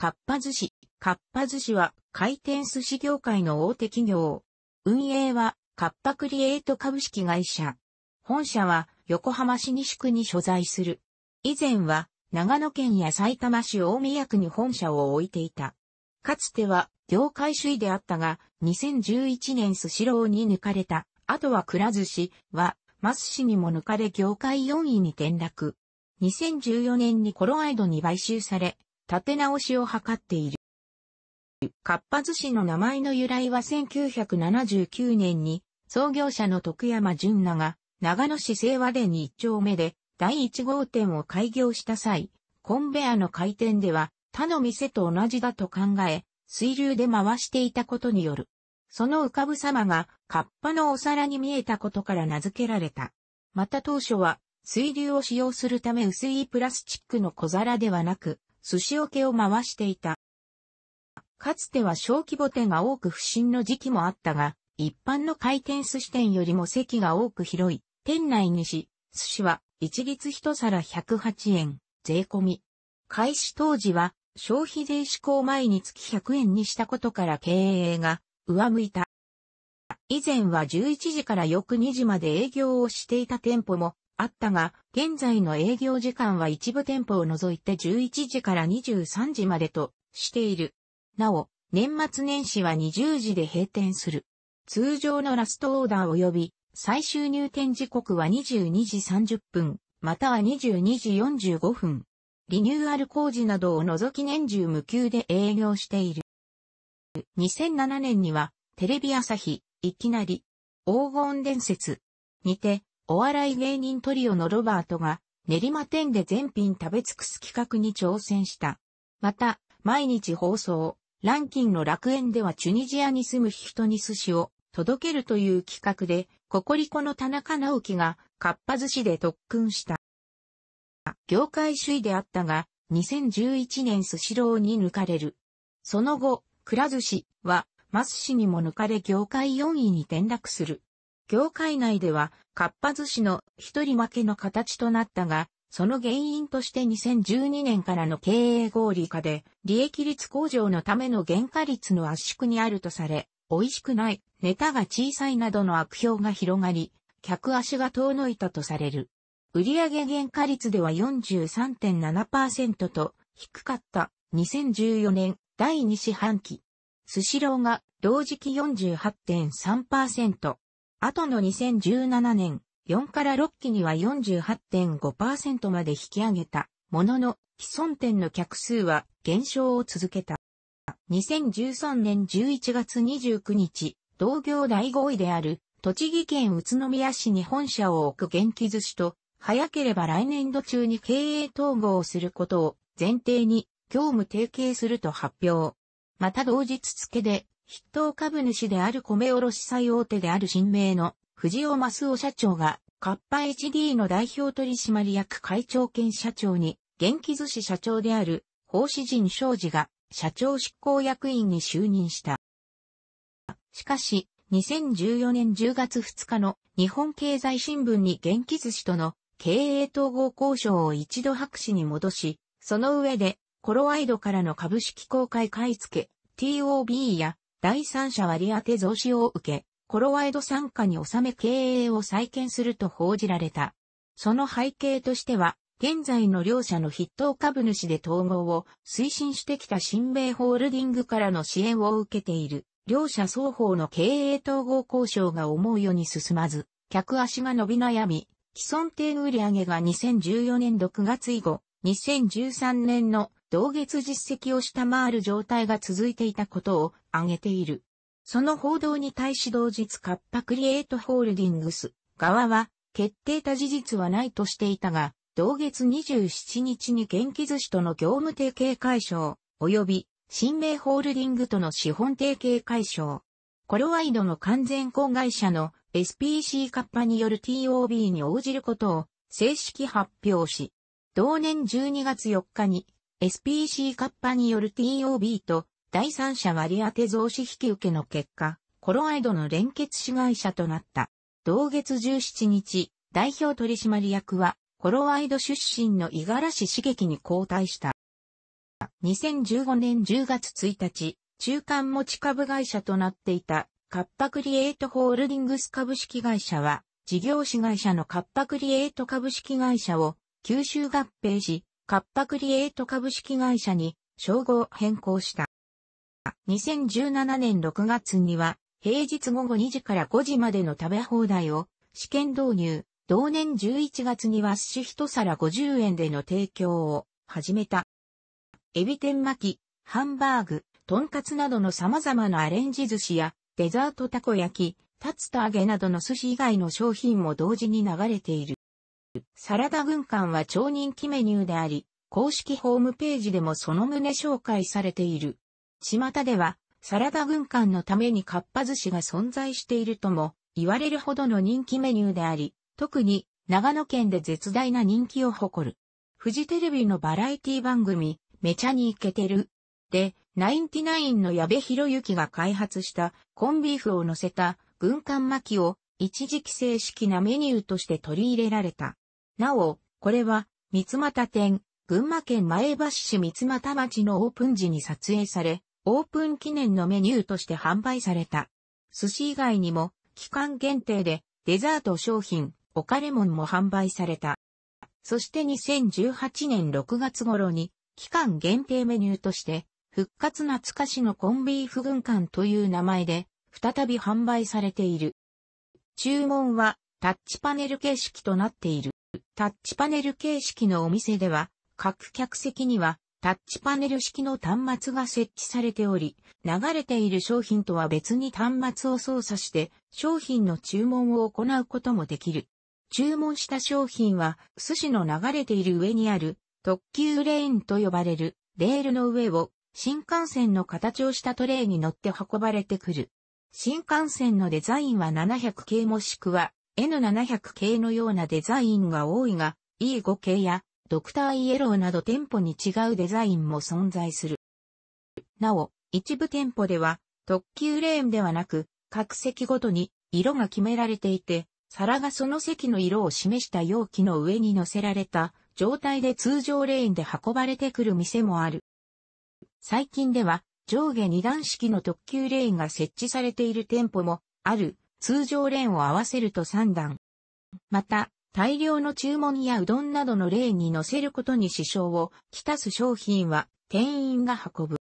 かっぱ寿司。かっぱ寿司は回転寿司業界の大手企業。運営はカッパクリエイト株式会社。本社は横浜市西区に所在する。以前は長野県や埼玉市大宮区に本社を置いていた。かつては業界首位であったが、2011年スシローに抜かれた。あとはくら寿司は、マス氏にも抜かれ業界4位に転落。2014年にコロアイドに買収され、立て直しを図っている。かっぱ寿司の名前の由来は1979年に、創業者の徳山淳奈が、長野市清和殿に一丁目で、第1号店を開業した際、コンベアの回転では、他の店と同じだと考え、水流で回していたことによる。その浮かぶ様が、カッパのお皿に見えたことから名付けられた。また当初は、水流を使用するため薄いプラスチックの小皿ではなく、寿司桶を回していた。かつては小規模店が多く不審の時期もあったが、一般の回転寿司店よりも席が多く広い、店内にし、寿司は一律一皿108円、税込み。開始当時は消費税施行前につき100円にしたことから経営が上向いた。以前は11時から翌2時まで営業をしていた店舗もあったが、現在の営業時間は一部店舗を除いて11時から23時までとしている。なお、年末年始は20時で閉店する。通常のラストオーダー及び最終入店時刻は22時30分、または22時45分。リニューアル工事などを除き年中無休で営業している。2007年には、テレビ朝日、いきなり、黄金伝説、にて、お笑い芸人トリオのロバートが、練馬店で全品食べ尽くす企画に挑戦した。また、毎日放送、ランキンの楽園ではチュニジアに住む人に寿司を届けるという企画で、ココリコの田中直樹が、かっぱ寿司で特訓した。業界首位であったが、2011年スシローに抜かれる。その後、くら寿司は、マス氏にも抜かれ業界4位に転落する。業界内では、かっぱ寿司の一人負けの形となったが、その原因として2012年からの経営合理化で、利益率向上のための原価率の圧縮にあるとされ、美味しくない、ネタが小さいなどの悪評が広がり、客足が遠のいたとされる。売上原価率では43.7%と低かった2014年第2四半期。スシローが同時期48.3%。後の2017年4から6期には48.5%まで引き上げたものの既存店の客数は減少を続けた。2013年11月29日、同業第5位である栃木県宇都宮市に本社を置く元気寿司と早ければ来年度中に経営統合をすることを前提に業務提携すると発表。また同日付で筆頭株主である米卸最大手である新名の藤尾正夫社長が、カッパ HD の代表取締役会長兼社長に、元気寿司社長である、法師人昌司が、社長執行役員に就任した。しかし、2014年10月2日の日本経済新聞に元気寿司との経営統合交渉を一度白紙に戻し、その上で、コロワイドからの株式公開買い付け、TOB や第三者割当増資を受け、コロワイド傘下に収め経営を再建すると報じられた。その背景としては、現在の両社の筆頭株主で統合を推進してきた新米ホールディングからの支援を受けている、両社双方の経営統合交渉が思うように進まず、客足が伸び悩み、既存店売上が2014年6月以後、2013年の同月実績を下回る状態が続いていたことを挙げている。その報道に対し同日カッパクリエイトホールディングス側は決定た事実はないとしていたが、同月27日に元気寿司との業務提携解消、及び新名ホールディングとの資本提携解消。コロワイドの完全子会社の SPC カッパによる TOB に応じることを正式発表し、同年12月4日に SPC カッパによる TOB と第三者割当増資引き受けの結果、コロアイドの連結子会社となった。同月17日、代表取締役は、コロアイド出身の五十嵐茂樹に交代した。2015年10月1日、中間持ち株会社となっていたカッパクリエイトホールディングス株式会社は、事業子会社のカッパクリエイト株式会社を吸収合併し、カッパクリエイト株式会社に称号変更した。2017年6月には、平日午後2時から5時までの食べ放題を試験導入。同年11月には寿司一皿50円での提供を始めた。エビ天巻き、ハンバーグ、トンカツなどの様々なアレンジ寿司やデザートたこ焼き、竜田揚げなどの寿司以外の商品も同時に流れている。サラダ軍艦は超人気メニューであり、公式ホームページでもその旨紹介されている。巷では、サラダ軍艦のためにかっぱ寿司が存在しているとも言われるほどの人気メニューであり、特に長野県で絶大な人気を誇る。フジテレビのバラエティ番組、めちゃにイケてる。で、ナインティナインの矢部博之が開発したコンビーフを乗せた軍艦巻きを一時期正式なメニューとして取り入れられた。なお、これは三俣店、群馬県前橋市三俣町のオープン時に撮影され、オープン記念のメニューとして販売された。寿司以外にも期間限定でデザート商品、オカレモンも販売された。そして2018年6月頃に、期間限定メニューとして、復活懐かしのコンビーフ軍艦という名前で、再び販売されている。注文は、タッチパネル形式となっている。タッチパネル形式のお店では、各客席には、タッチパネル式の端末が設置されており、流れている商品とは別に端末を操作して、商品の注文を行うこともできる。注文した商品は、寿司の流れている上にある特急レーンと呼ばれるレールの上を新幹線の形をしたトレイに乗って運ばれてくる。新幹線のデザインは700系もしくは N700 系のようなデザインが多いが E5 系やドクターイエローなど店舗に違うデザインも存在する。なお、一部店舗では特急レーンではなく各席ごとに色が決められていて皿がその席の色を示した容器の上に乗せられた状態で通常レーンで運ばれてくる店もある。最近では上下二段式の特急レーンが設置されている店舗もある通常レーンを合わせると3段。また、大量の注文やうどんなどのレーンに乗せることに支障をきたす商品は店員が運ぶ。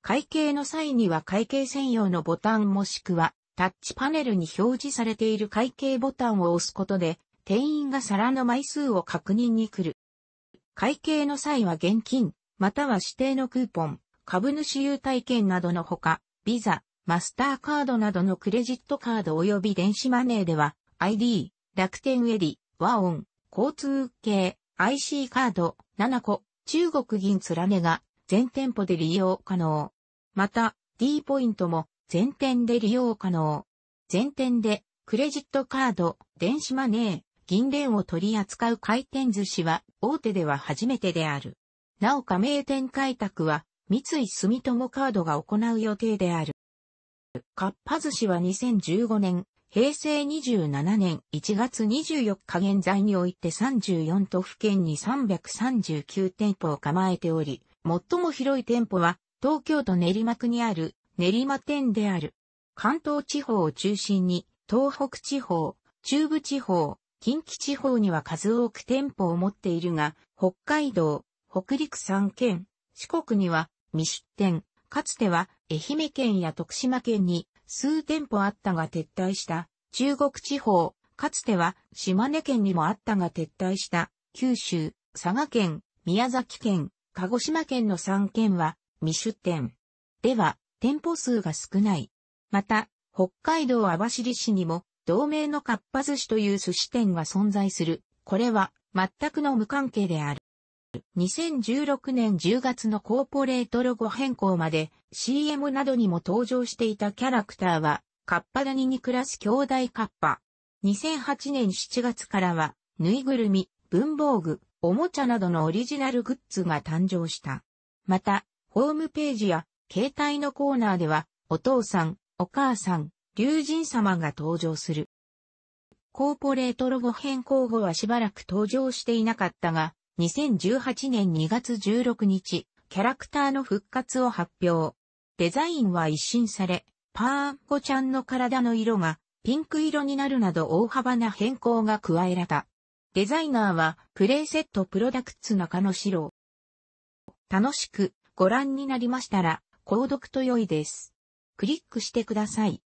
会計の際には会計専用のボタンもしくはタッチパネルに表示されている会計ボタンを押すことで、店員が皿の枚数を確認に来る。会計の際は現金、または指定のクーポン、株主優待券などのほか、ビザ、マスターカードなどのクレジットカード及び電子マネーでは、ID、楽天エリ、ワオン、交通系、IC カード、7個、中国銀連ねが全店舗で利用可能。また、D ポイントも全店で利用可能。全店でクレジットカード、電子マネー、銀連を取り扱う回転寿司は大手では初めてである。なお加盟店開拓は三井住友カードが行う予定である。かっぱ寿司は2015年、平成27年1月24日現在において34都府県に339店舗を構えており、最も広い店舗は東京都練馬区にある練馬店である。関東地方を中心に、東北地方、中部地方、近畿地方には数多く店舗を持っているが、北海道、北陸3県、四国には未出店、かつては愛媛県や徳島県に数店舗あったが撤退した中国地方、かつては島根県にもあったが撤退した九州、佐賀県、宮崎県、鹿児島県の3県は未出店。では、店舗数が少ない。また、北海道網走市にも、同名のかっぱ寿司という寿司店が存在する。これは、全くの無関係である。2016年10月のコーポレートロゴ変更まで CM などにも登場していたキャラクターは、カッパ谷に暮らす兄弟カッパ。2008年7月からは、ぬいぐるみ、文房具、おもちゃなどのオリジナルグッズが誕生した。また、ホームページや携帯のコーナーでは、お父さん、お母さん、竜神様が登場する。コーポレートロゴ変更後はしばらく登場していなかったが、2018年2月16日、キャラクターの復活を発表。デザインは一新され、パーンコちゃんの体の色がピンク色になるなど大幅な変更が加えられた。デザイナーはプレイセットプロダクツ中野史郎。楽しくご覧になりましたら、購読と良いです。クリックしてください。